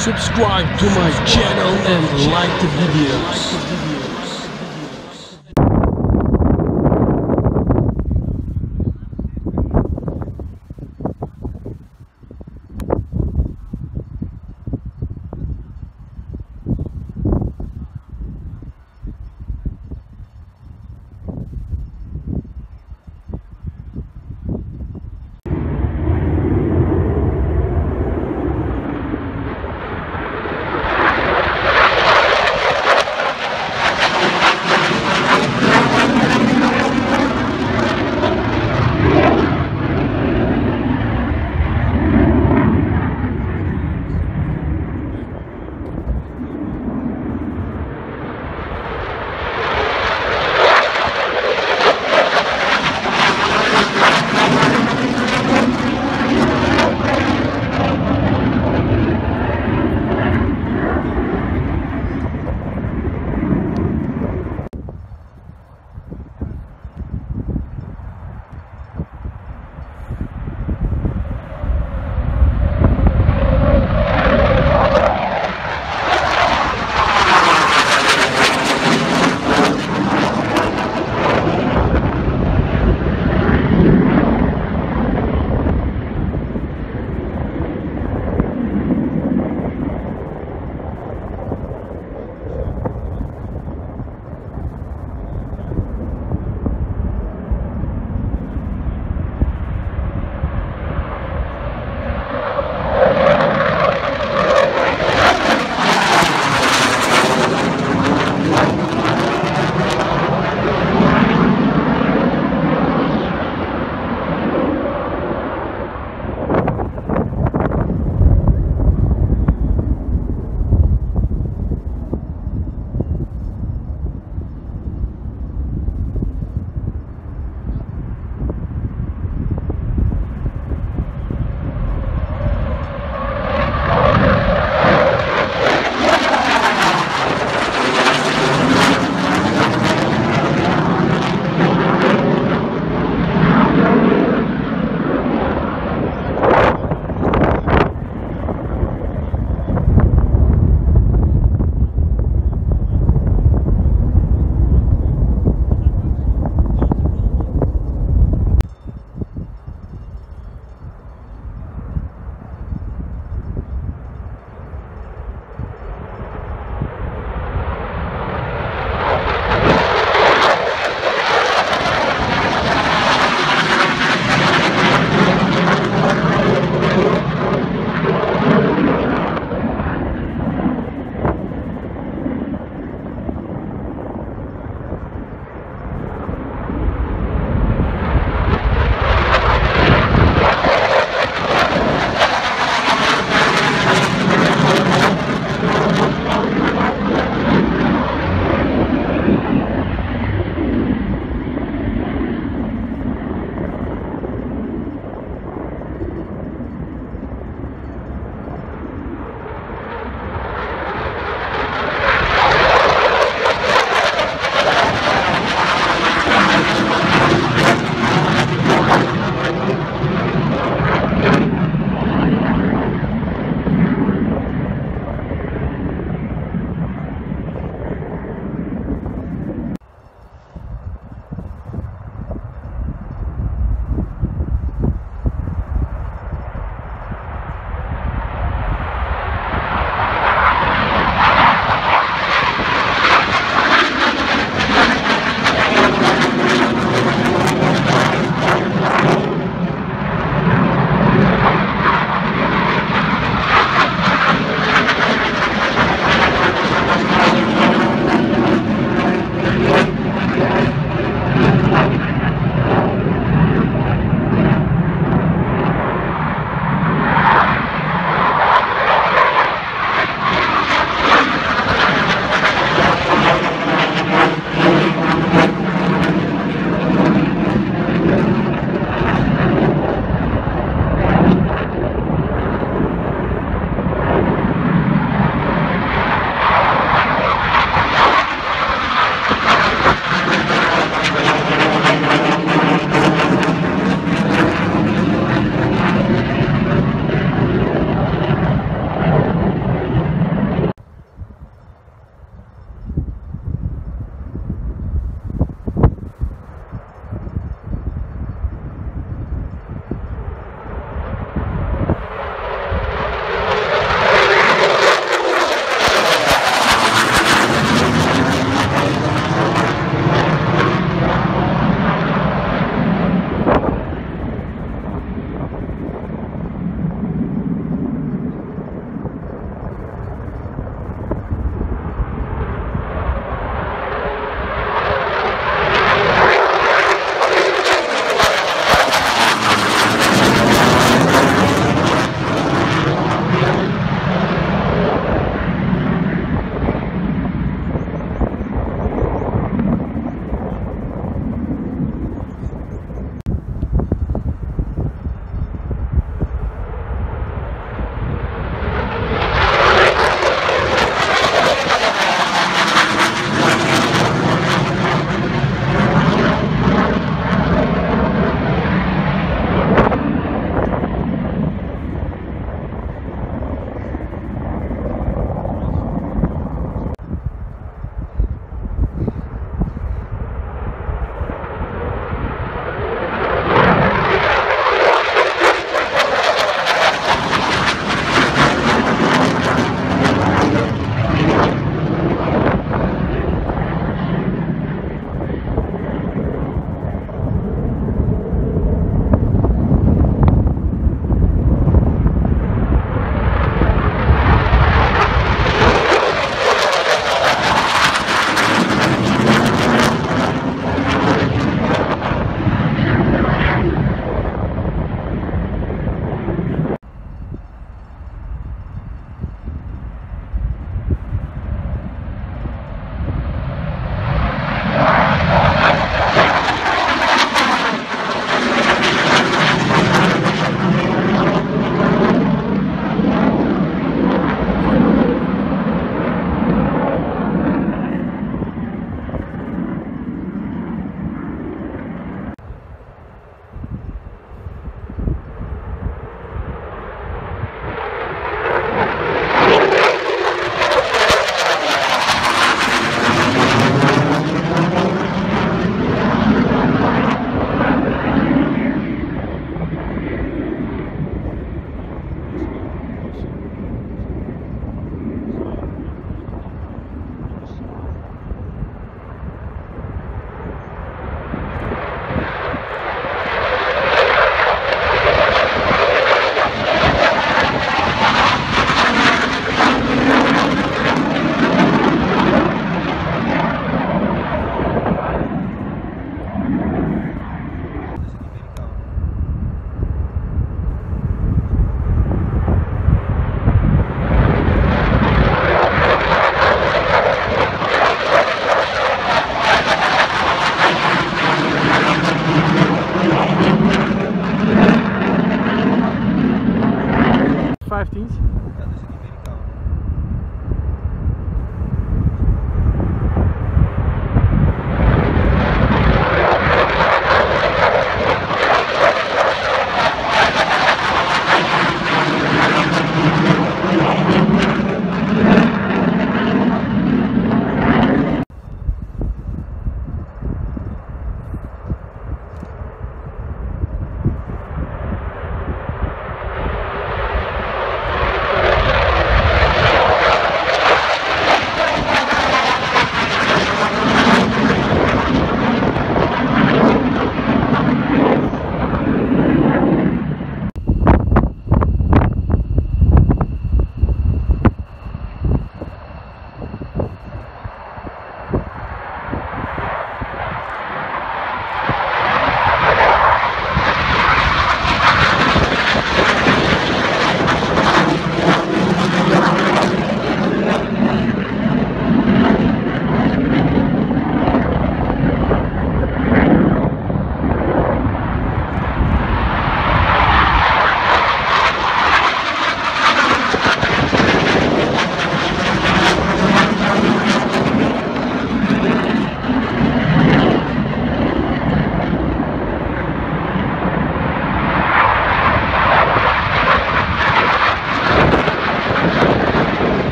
subscribe to my channel and like the videos.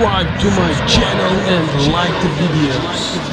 Subscribe to my channel and like the videos.